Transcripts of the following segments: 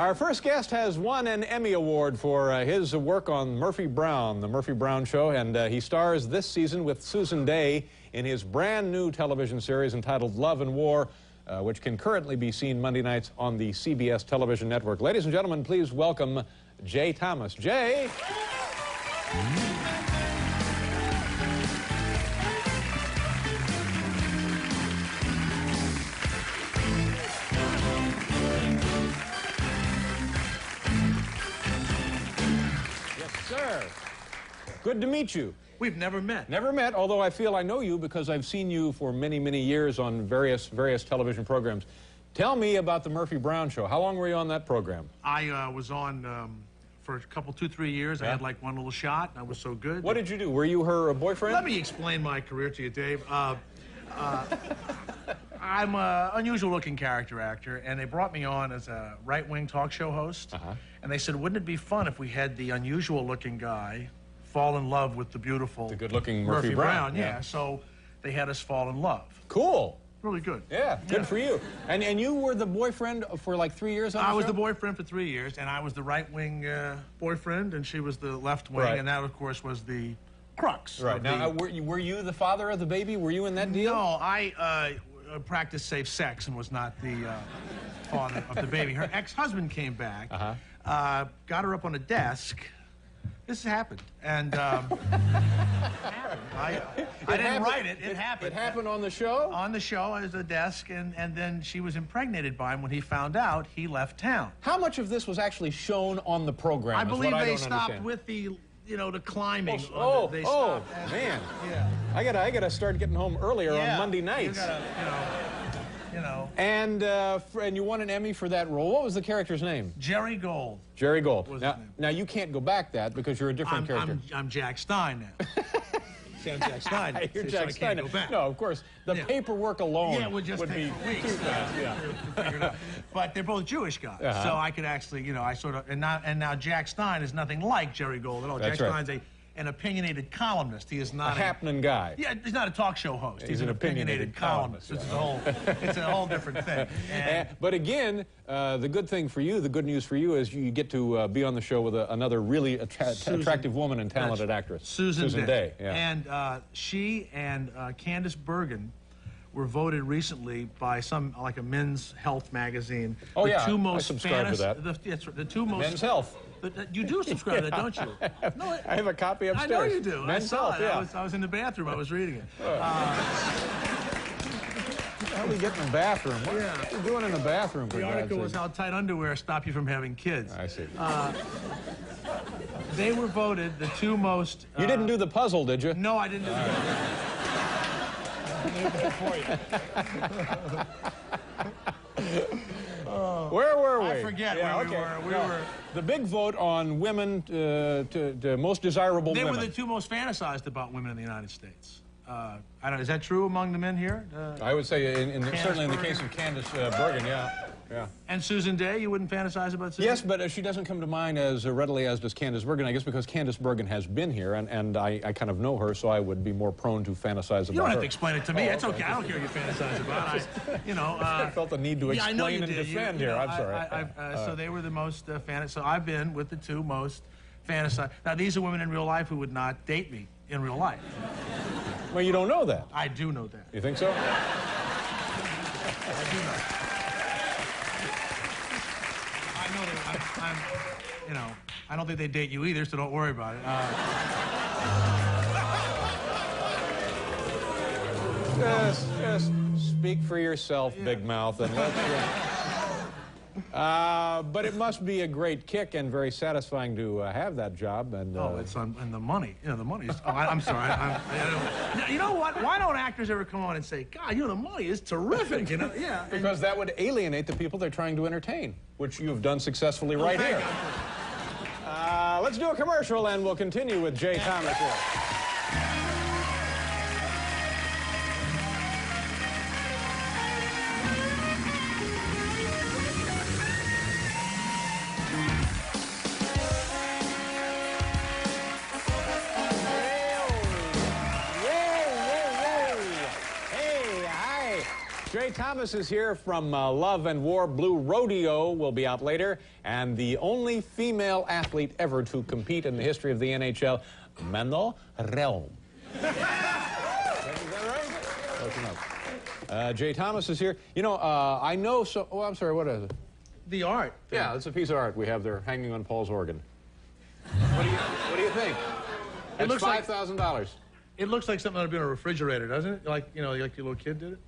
Our first guest has won an Emmy Award for uh, his work on Murphy Brown, The Murphy Brown Show, and uh, he stars this season with Susan Dey in his brand new television series entitled Love and War, uh, which can currently be seen Monday nights on the CBS television network. Ladies and gentlemen, please welcome Jay Thomas. Jay. Sir. Good to meet you. We've never met. Never met, although I feel I know you because I've seen you for many, many years on various various television programs. Tell me about the Murphy Brown Show. How long were you on that program? I uh, was on um, for a couple, two, three years. I had like one little shot. and I was so good. What did you do? Were you her boyfriend? Let me explain my career to you, Dave. Uh, uh, I'm an unusual-looking character actor, and they brought me on as a right-wing talk show host. Uh-huh. And they said, "Wouldn't it be fun if we had the unusual-looking guy fall in love with the beautiful, The good-looking Murphy Brown, Yeah. yeah. So they had us fall in love. Cool. Really good. Yeah, good Yeah. for you. And and you were the boyfriend for like three years on I the was show? the boyfriend for three years, and I was the right wing uh, boyfriend, and she was the left wing, Right. and that, of course, was the crux. Right. Now, the- uh, were, you, were you the father of the baby? Were you in that deal? no, I uh, practiced safe sex and was not the uh, father of the baby. Her ex-husband came back, Uh-huh. uh, got her up on a desk. This happened, and um, I, I didn't happened- write it. It, happened. It happened on the show? on the show as a desk, and, and then she was impregnated by him. When he found out, he left town. How much of this was actually shown on the program? I believe I they don't stopped understand. with the, you know, the climbing. Oh, they oh, stopped man. Yeah. I gotta, I gotta start getting home earlier yeah. on Monday nights. You gotta, you know, you know. And uh, for, and you won an Emmy for that role. What was the character's name? Jerry Gold. Jerry Gold. Now, now you can't go back that because you're a different I'm, character. I'm, I'm Jack Stein now. See, I'm Jack Stein. You're so Jack I Stein. No, of course. The Yeah. paperwork alone Yeah, would just would take be weeks. Yeah. to figure it out. But they're both Jewish guys, Uh-huh. so I could actually, you know, I sort of, and now, and now Jack Stein is nothing like Jerry Gold at all. That's Jack right. Stein's a, an opinionated columnist. He is not A not happening guy. Yeah, he's not a talk show host. He's, He's an, an opinionated, opinionated columnist. columnist, It's a whole, it's a whole different thing. And but again, uh, the good thing for you, the good news for you, is you get to uh, be on the show with a, another really attra- Susan- attractive woman and talented actress, Susan, Dey. Dey. Yeah. And uh, she and uh, Candice Bergen were voted recently by some like a men's health magazine. Oh, the yeah, two I most subscribe to that. The, the two most Men's Health. The- the- you do subscribe to that, don't you? No, I have a copy upstairs. I upstairs. know you do. Men's I saw Health, it. yeah. I, was, I was in the bathroom. I was reading it. How do we get in the bathroom? What, Yeah. what are you doing in the bathroom? For The God's article was how tight underwear stop you from having kids. I see. They were voted the two most. you uh, didn't do the puzzle, did you? No, I didn't do that. Where were we? I forget where we were. We were- The big vote on women uh, to, to most desirable They women. were the two most fantasized about women in the United States. Uh, I don't. Is that true among the men here? Uh, I would say, in, in the, certainly in the case of Candice uh, Bergen, yeah. Yeah. and Susan Dey, you wouldn't fantasize about Susan? Yes, but uh, she doesn't come to mind as uh, readily as does Candice Bergen, I guess because Candice Bergen has been here, and, and I, I kind of know her, so I would be more prone to fantasize about her. You don't have her. to explain it to me. Oh, it's okay. I don't care what you fantasize about. I, you know. Uh, I felt the need to yeah, I know explain you and did. Defend you here. know, I'm sorry. I, I, uh, so they were the most uh, fantasy. So I've been with the two most fantasized. Now these are women in real life who would not date me in real life. well, you don't know that. I do know that. You think so? I do know. I know that I'm, you know, I don't think they date you either, so don't worry about it. Uh, Just, just speak for yourself, Big Mouth, and let's. Uh, but it must be a great kick and very satisfying to uh, have that job. And uh, oh, it's on, and the money. You know, the money is. Oh, I, I'm sorry. I, I'm, I you know what? Why don't actors ever come on and say, "God, you know, the money is terrific." You know, yeah. and- because that would alienate the people they're trying to entertain, which you have done successfully right here. Uh, let's do a commercial, and we'll continue with Jay Thomas here. Thomas is here from uh, Love and War. Blue Rodeo will be out later. And the only female athlete ever to compete in the history of the NHL, Manon Rhéaume. is that right? Close. Uh, Jay Thomas is here. You know, uh, I know so. Oh, I'm sorry, what is it? The art. Yeah, it's a piece of art we have there hanging on Paul's organ. What do you, what do you think? It looks like- $5,000. It looks like something that'd be in a refrigerator, doesn't it? Like you know, like your little kid did it.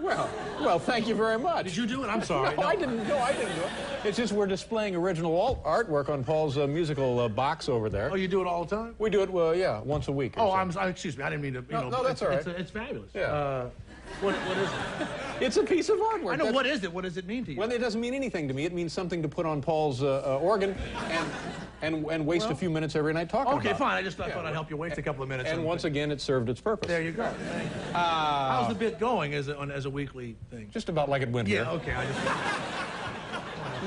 Well, well, thank you very much. Did you do it? I'm sorry. No, I didn't. No, I didn't do it. It's just we're displaying original artwork on Paul's uh, musical uh, box over there. Oh, you do it all the time? We do it, well, yeah, once a week. Oh, so. I'm. I, excuse me. I didn't mean to. You No, know, no, that's it's, all right. It's, it's fabulous. Yeah. Uh, what, what is it? It's a piece of artwork. I know. That's- What is it? What does it mean to you? Well, it doesn't mean anything to me. It means something to put on Paul's uh, uh, organ and and and waste a few minutes every night talking okay, about. fine. I just I Yeah, thought I'd help you waste a couple of minutes. And on- once again, it served its purpose. there you go. Thank you. Uh, How's the bit going as a, on, as a weekly thing? just about like it went here. Yeah. Okay. I just.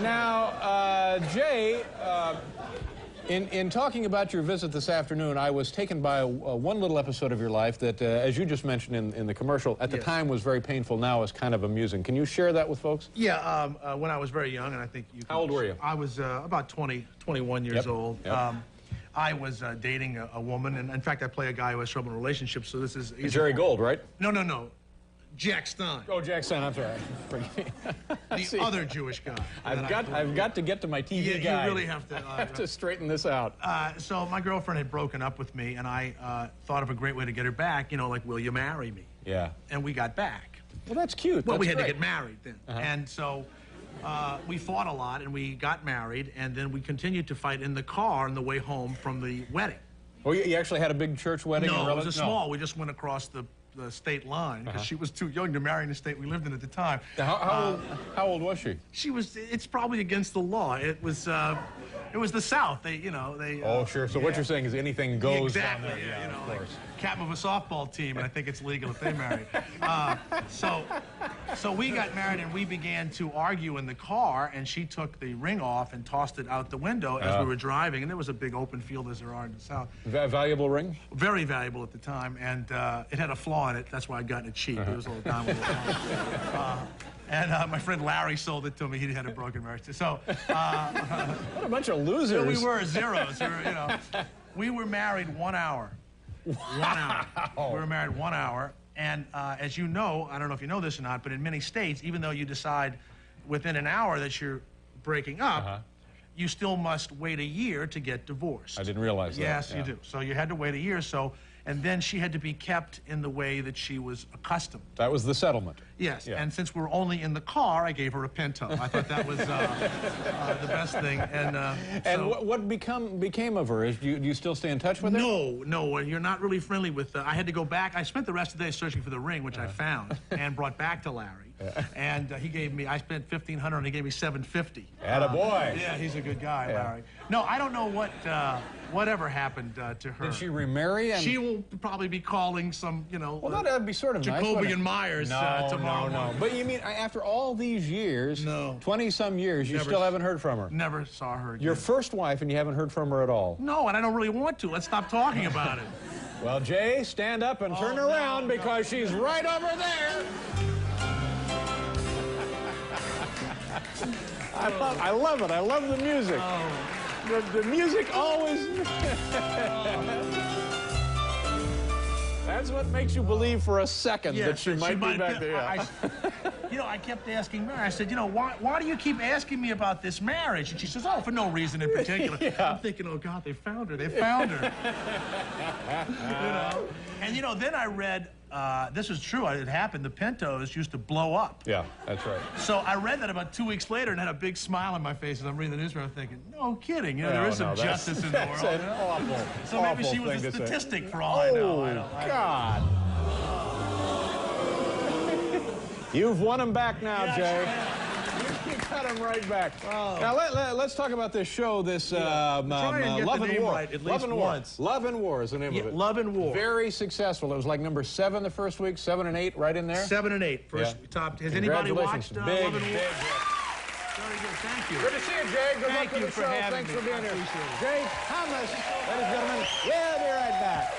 Now, uh, Jay, uh, in, in talking about your visit this afternoon, I was taken by a, a one little episode of your life that, uh, as you just mentioned in, in the commercial, at the Yes. time was very painful, now is kind of amusing. Can you share that with folks? Yeah, um, uh, when I was very young, and I think you. How old were you? I was uh, about 20, 21 years Yep, old. yep. Um, I was uh, dating a, a woman, and in fact, I play a guy who has trouble in relationships. So this is Jerry Gold, right? No, no, no, Jack Stein, Oh, Jackson, I'm sorry. the see. other Jewish guy. I've got. I've got to get to my TV You, you really have to. Uh, I have to straighten this out. uh, so my girlfriend had broken up with me, and I uh, thought of a great way to get her back. You know, like, will you marry me? Yeah. And we got back. Well, that's cute. Well, That's we had great. to get married then. Uh-huh. And so uh, we fought a lot and we got married and then we continued to fight in the car on the way home from the wedding. Oh, you, you actually had a big church wedding? no, it was a small. We just went across the, the state line because she was too young to marry in the state we lived in at the time. How, how, old, how old was she? She was. It's probably against the law. It was. Uh, it was the South. They, you know, they. Oh, uh, sure. So what you're saying is anything goes exactly. down there. Yeah, you know, of like captain of a softball team, and I think it's legal if they marry. Uh, so, so we got married, and we began to argue in the car, and she took the ring off and tossed it out the window as Uh. we were driving, and there was a big open field as there are in the South. Va- valuable ring? Very valuable at the time, and uh, it had a flaw it. That's why I got it cheap. It was a little down with a flaw. Uh, and uh, my friend Larry sold it to me. He had a broken marriage. So uh, What a bunch of losers. we were zeros. We were, you know, we were married one hour. One hour. We were married one hour. And uh, as you know, I don't know if you know this or not, but in many states, even though you decide within an hour that you're breaking up, Uh-huh. you still must wait a year to get divorced. I didn't realize that. Yes, yeah. you do. So you had to wait a year. So, and then she had to be kept in the way that she was accustomed. That was the settlement. Yes, Yeah. and since we're only in the car, I gave her a Pinto. I thought that was uh, uh, the best thing. And uh, And so- what, what become became of her? Is do you, do you still stay in touch with her? no, no, you're not really friendly with. Uh, I had to go back. I spent the rest of the day searching for the ring, which I found and brought back to Larry. And uh, he gave me. I spent fifteen hundred, and he gave me seven fifty. Atta boy. Yeah, he's a good guy, Yeah. Larry. No, I don't know what uh, whatever happened uh, to her. Did she remarry? And She will probably be calling some, you know. well, uh, that'd be sort of nice. Jacoby and Myers No, uh, tomorrow no, no. morning. But you mean after all these years, No. twenty some years, you Never still haven't heard from her? Never saw her. Again. Your first wife, and you haven't heard from her at all. No, and I don't really want to. Let's stop talking about it. Well, Jay, stand up and turn Oh, no, around no. because she's right over there. I love, I love it. I love the music. Oh. The, the music always. That's what makes you believe for a second that she that might be back be- there. I- you know, I kept asking Mary. I said, you know, why, why do you keep asking me about this marriage? And she says, oh, for no reason in particular. Yeah. I'm thinking, oh God, they found her. They found her. you know. And you know, then I read. Uh, this is true. It happened. The Pintos used to blow up. yeah, that's right. So I read that about two weeks later and had a big smile on my face as I'm reading the newspaper. I'm thinking, no kidding. You know, there Oh, is some justice in the world. an you know? awful, So maybe awful she was a say. statistic for all I know. I Oh, don't, God. You've won him back now, Yeah, Jay. Got him right back. Now let, us talk about this show, this um, and um, Love and War. right Love and War. Love and War is the name Yeah, of it. Love and War. Very successful. It was like number seven the first week, seven and eight, right in there. Seven and eight. First Yeah. top. Has anybody watched uh, big, Love and War? Very good. Thank you. Good to see you, Jay. Good Thank luck with you the for show. having Thanks me. for being here. Jay Thomas, ladies and gentlemen. We'll be right back.